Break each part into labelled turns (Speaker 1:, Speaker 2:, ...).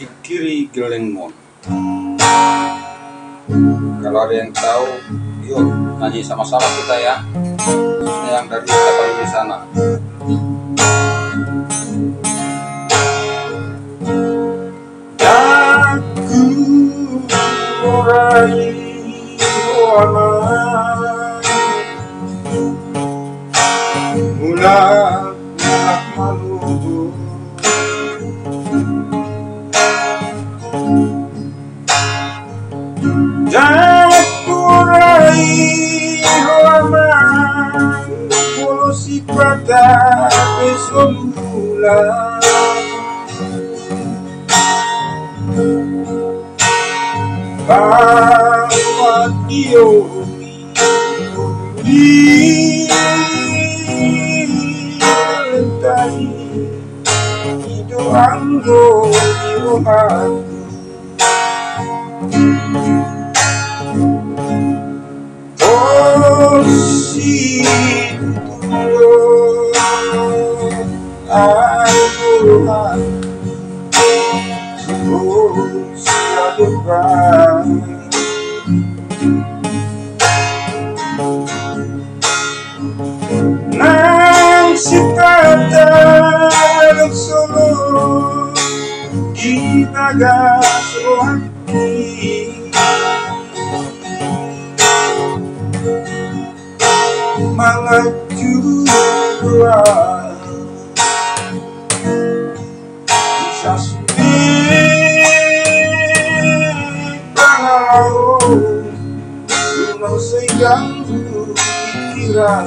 Speaker 1: di kiri Gelengmon. Kalau ada yang tahu, yuk nyanyi sama-sama kita ya. Khususnya yang dari kapal di sana.
Speaker 2: Aku meraih aman Prata Pesolula Bawa Dio Di Lentai Hidup Anggo Di Wohan Oh si Tuhan Nang sikata Ginagasohati Mga jura sem carro irá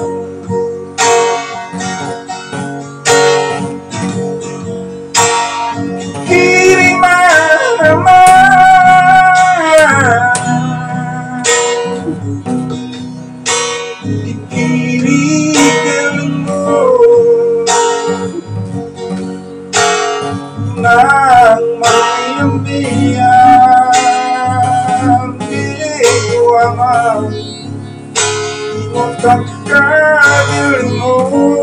Speaker 2: I'll drive you the moon.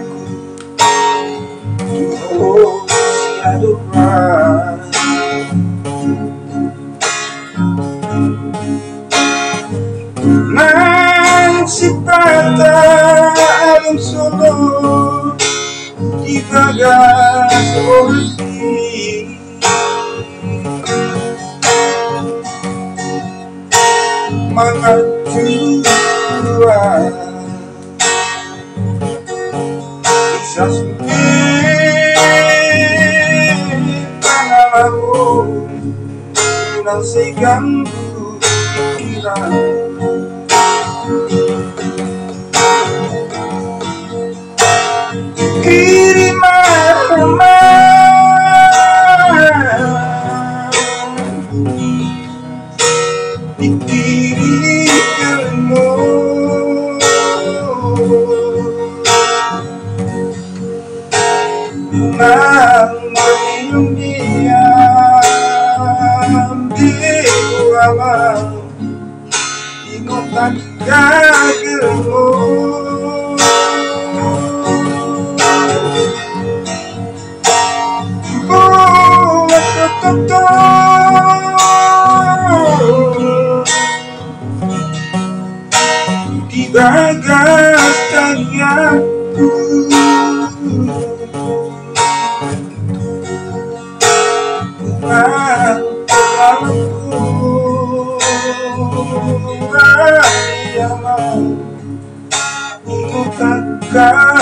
Speaker 2: Man si prata ad é un solo divagar sorti Mga tua Isas Nang siganggu pikiran Ingon tak kagirmo girl.